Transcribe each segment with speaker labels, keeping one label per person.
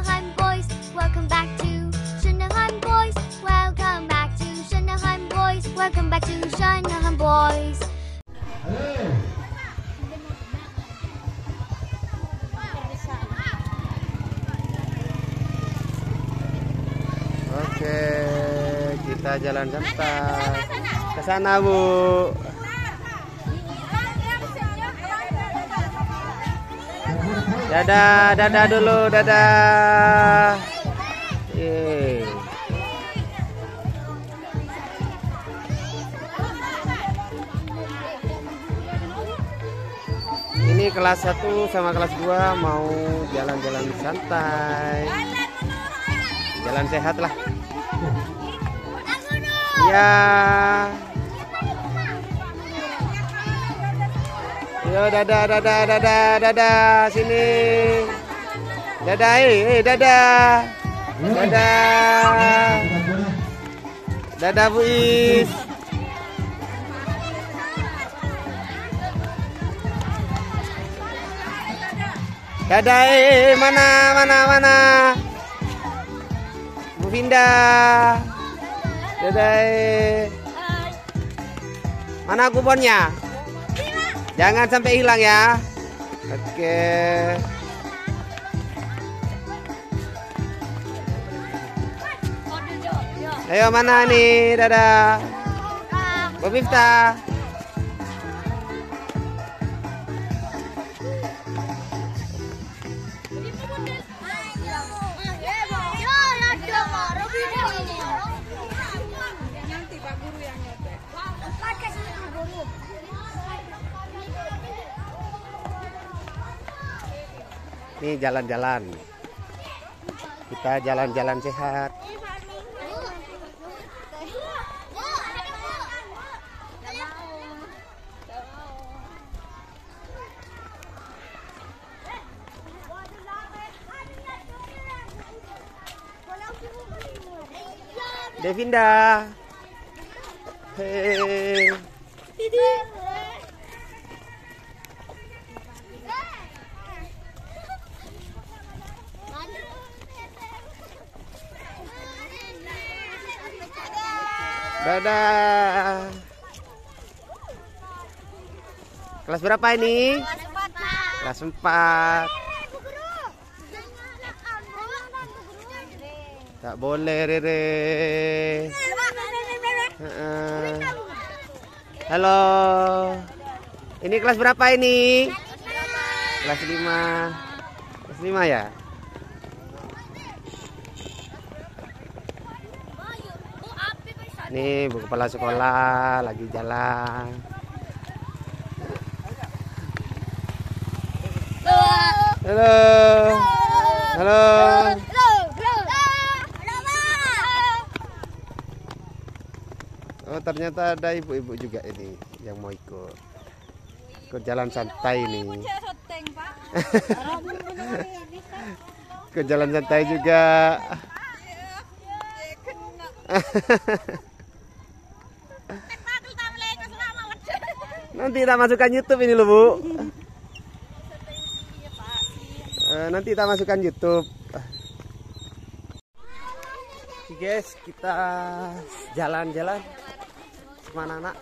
Speaker 1: Shanahan Boys. Welcome back to Shanahan Boys. Welcome back to Shanahan Boys. Welcome back to Shanahan Boys.
Speaker 2: Oke, kita jalan santai. Ke sana, Bu. Dadah, dadah dulu, dadah. Yeay. Ini kelas 1 sama kelas 2 mau jalan-jalan santai. Jalan sehat lah. Ya. Yo dadah dadah dadah dadah sini. Dadah eh, eh dadah. Dadah. Dadah Bu Is. Dadah eh, eh, mana mana mana. Bu Vinda. Dadah eh. Mana kuponnya? Jangan sampai hilang ya. Oke. Ayo mana nih? Dadah. Bu Nih jalan-jalan. Kita jalan-jalan sehat. Devinda. Hei. Dadah. Kelas berapa ini? Kelas 4. Tak boleh, Rere. Halo. Ini kelas berapa ini? Kelas 5. Kelas 5 ya? Nih, bu kepala sekolah lagi jalan. Halo. Halo. Oh, ternyata ada ibu-ibu juga ini yang mau ikut. Ikut jalan santai ini. Ikut jalan santai juga. Nanti tak masukkan YouTube ini loh, Bu. Eh, nanti tak masukkan YouTube. Oke, guys, kita jalan-jalan ke mana nak?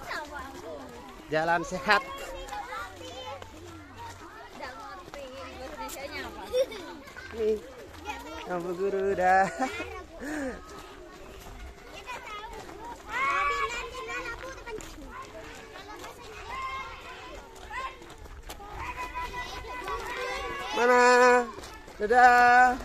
Speaker 2: Jalan sehat. Nih, kamu guru dah. Mana? Dadah.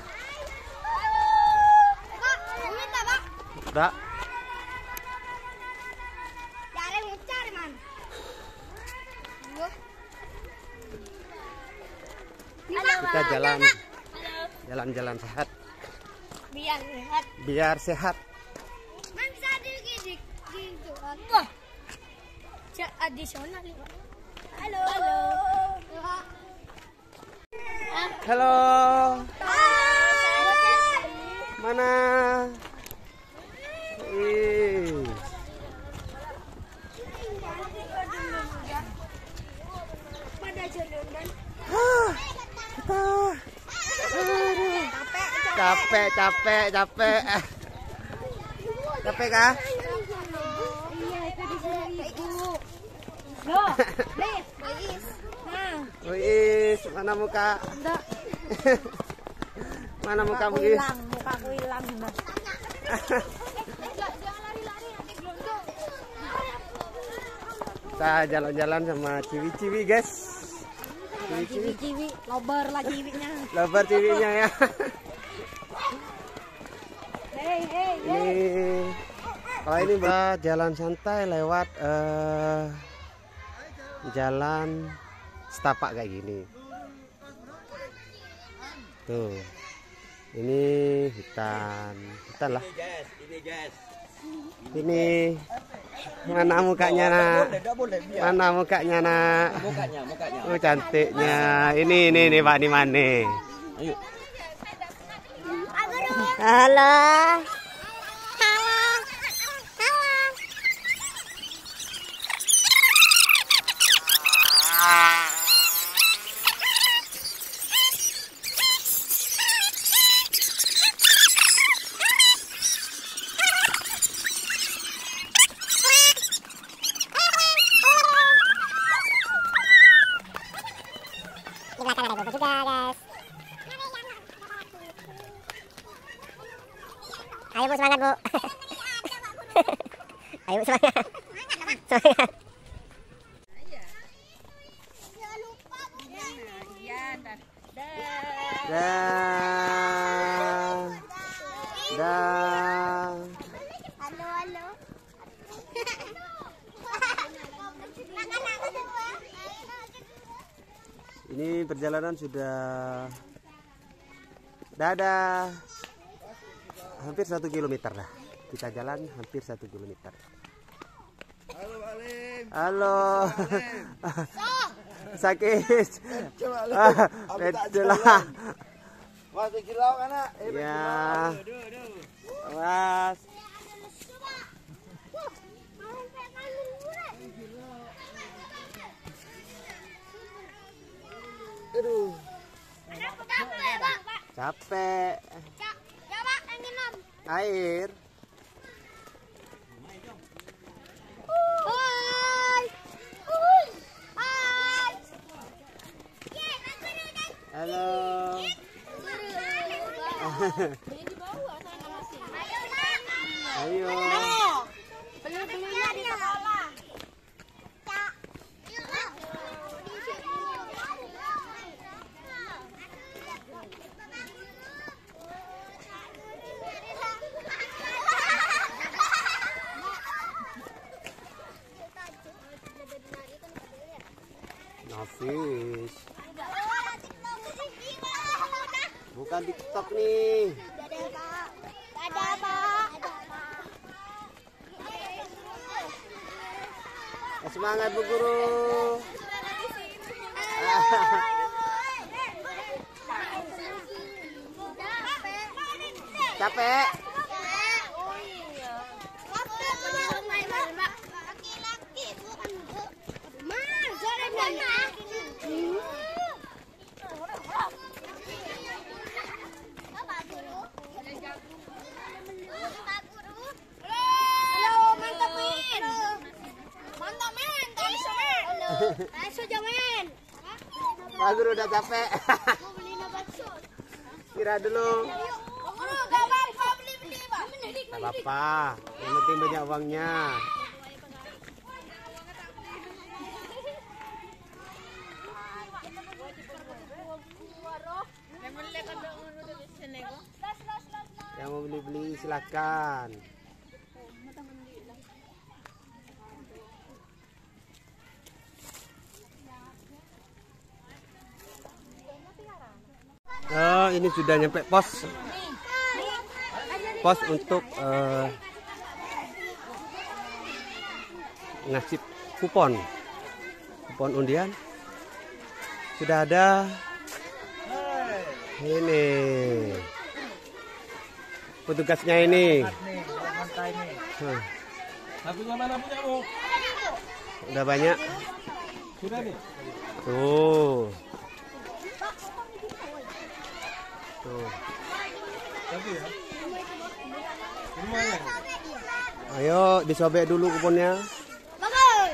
Speaker 2: Kita jalan jalan-jalan sehat
Speaker 1: Biar sehat.
Speaker 2: biar sehat.
Speaker 1: Gitu. Wah. Cek adisional Pak. Halo. Halo.
Speaker 2: Halo. Mana? Ih. Hah, kita. Aduh. capek, capek, capek. Capek kah?
Speaker 1: Iya, itu disuruh ibu.
Speaker 3: Loh, Lis. Nah,
Speaker 2: Wis, mana muka?
Speaker 3: enggak.
Speaker 2: Mana muka Wis?
Speaker 3: hilang, mukaku hilang. Mas.
Speaker 2: Kita jalan-jalan sama ciwi-ciwi, guys. Ciwi-ciwi.
Speaker 3: Ciwi-ciwi, lobar lah ciwinya.
Speaker 2: Lebar ciwinya ya.
Speaker 3: Hei, hei.
Speaker 2: Ini kalau ini Mbak jalan santai lewat eh, jalan setapak kayak gini. Tuh. Ini hutan, hutan lah. Ini mana mukanya nak? Mana mukanya nak? Oh cantiknya. Ini ini ini Pak di mana?
Speaker 1: Halo. Halo. Di belakang ada Bobo juga, guys. Ayo Bu semangat Bu. Ayo Bu semangat. Semangat.
Speaker 3: Iya, dan
Speaker 2: Dah. Dah.
Speaker 1: Halo, halo.
Speaker 2: Ini perjalanan sudah dadah hampir satu kilometer dah. Kita jalan hampir satu kilometer.
Speaker 4: Halo, Alim.
Speaker 2: Halo. Sakit. Ah, betul
Speaker 4: jalan.
Speaker 2: lah.
Speaker 4: Mas pergi lauk anak. Eh,
Speaker 2: Ya.
Speaker 4: lauk. Aduh, aduh.
Speaker 2: Mas. Aduh, capek. Air.
Speaker 1: Hai. Hai.
Speaker 2: Halo. Ayo.
Speaker 1: Beli-belinya di sekolah.
Speaker 2: Nafis. Bukan TikTok nih.
Speaker 1: Ada Pak.
Speaker 2: Eh, Semangat Bu Guru. Capek.
Speaker 1: Laki-laki bukan bu. Mas, jangan jangan. Pak Guru. Pak Guru. Halo, mantap men. Mantap men, Taiso men.
Speaker 2: Pak Guru udah capek.
Speaker 1: Mau beli bakso.
Speaker 2: Kira dulu.
Speaker 1: Gak apa-apa.
Speaker 2: Yang penting banyak uangnya. Yang mau beli-beli silakan. Oh, ini sudah nyampe pos. Pos untuk eh, ngasih kupon. Kupon undian. Sudah ada. Ini. Petugasnya ini. Hmm, udah banyak. Tuh. Tuh.
Speaker 4: Tapi ya. Lumayan.
Speaker 2: Ayo disobek dulu kuponnya.
Speaker 1: Bagus.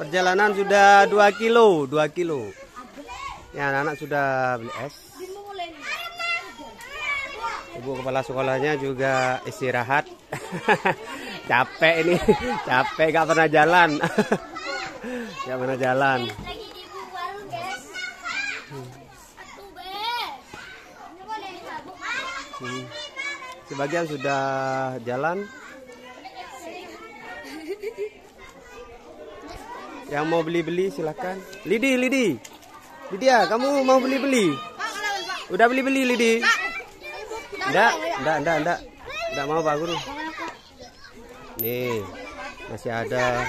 Speaker 2: Perjalanan sudah 2 kilo, 2 kilo. Ya, anak-anak sudah beli es. Ibu kepala sekolahnya juga istirahat. capek ini, capek gak pernah jalan. gak pernah jalan. Hmm. Sebagian sudah jalan. Yang mau beli-beli silakan. Lidi, Lidi. Lydia, kamu mau beli-beli? Udah beli-beli Lidi? Enggak, enggak, enggak, enggak. Enggak mau Pak Guru. Nih, masih ada.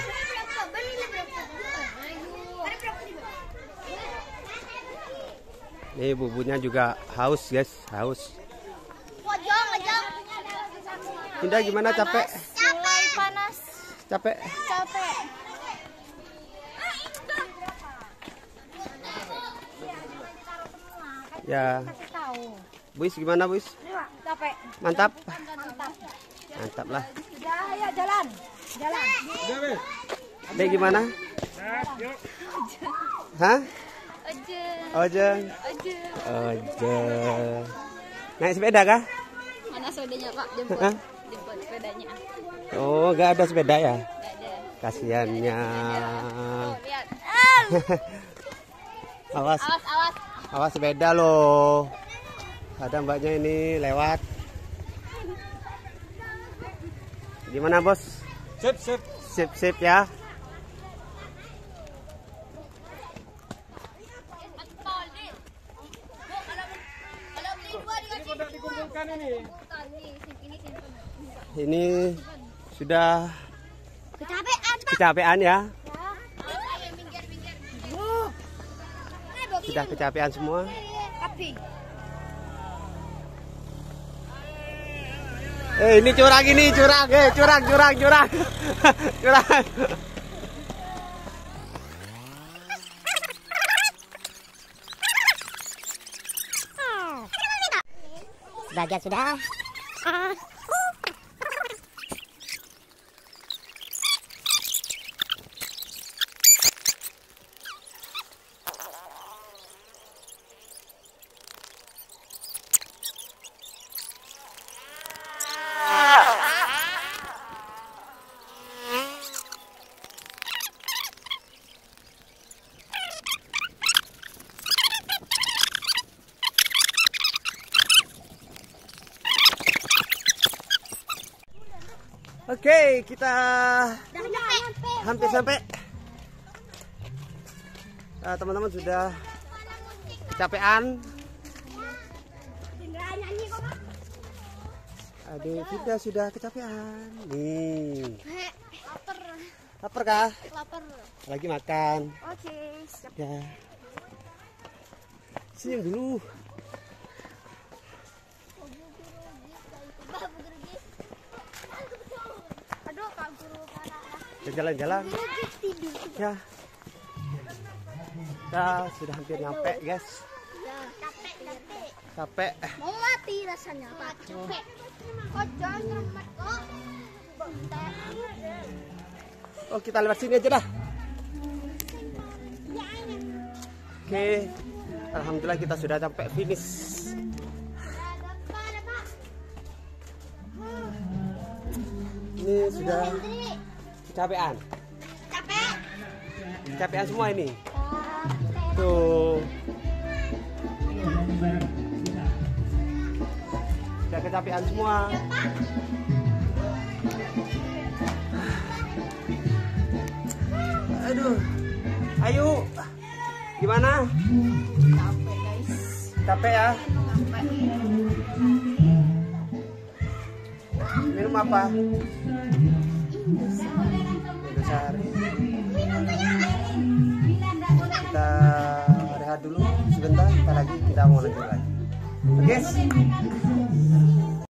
Speaker 2: Nih bubunya juga haus, guys, haus. Indah gimana capek?
Speaker 1: Capek. panas.
Speaker 2: Capek?
Speaker 1: Capek.
Speaker 2: Ya. Buis gimana, Buis?
Speaker 3: Capek.
Speaker 2: Mantap.
Speaker 3: Mantap.
Speaker 2: Mantap lah.
Speaker 3: Udah, ayo jalan. Jalan.
Speaker 2: Dek gimana? Hah?
Speaker 1: Oje.
Speaker 2: Ojeng.
Speaker 1: Oje.
Speaker 2: Ojeng. Naik sepeda kah?
Speaker 1: Mana sodanya Pak? Jemput.
Speaker 2: Hah?
Speaker 1: Jemput sepedanya.
Speaker 2: Oh, gak ada sepeda ya?
Speaker 1: Enggak ada.
Speaker 2: Kasiannya.
Speaker 1: Oh, lihat.
Speaker 2: Awas,
Speaker 1: Awas, awas.
Speaker 2: awas sepeda loh. Ada mbaknya ini lewat. Gimana bos?
Speaker 4: Sip, sip.
Speaker 2: Sip sip ya.
Speaker 1: Tol, Dik. Bu, kalau kalau beli
Speaker 4: dikumpulkan ini.
Speaker 1: ini
Speaker 2: sudah
Speaker 1: Kecapean, Pak.
Speaker 2: kecapean ya.
Speaker 1: Ya.
Speaker 2: Sudah kecapean semua. Eh ini curang ini curang, eh curang curang curang. curang.
Speaker 1: Sebagian sudah.
Speaker 2: Oke, kita
Speaker 1: Udah nyampe.
Speaker 2: hampir sampai. Nah, teman-teman sudah kecapean. Adik kita sudah kecapean. Nih,
Speaker 1: lapar
Speaker 2: kah?
Speaker 1: Lapar.
Speaker 2: Lagi makan.
Speaker 1: Oke, siap.
Speaker 2: Ya. Senyum dulu.
Speaker 1: Aduh, Kak Guru
Speaker 2: Jalan-jalan. Ya. Kita sudah hampir nyampe, guys.
Speaker 1: Ya, capek. Mau mati rasanya, Pak. Capek. Oh, jangan kok.
Speaker 2: Oh, kita lewat sini aja dah. Oke. Alhamdulillah kita sudah sampai finish. Ini sudah Kecapean.
Speaker 1: Capek.
Speaker 2: Kecapean semua ini.
Speaker 1: Capek.
Speaker 2: Tuh. Sudah kecapean semua. Aduh. Ayo. Gimana?
Speaker 3: Capek, guys.
Speaker 2: Capek ya? Minum apa? Kita rehat dulu sebentar, kita lagi kita mau lanjut lagi. Oke?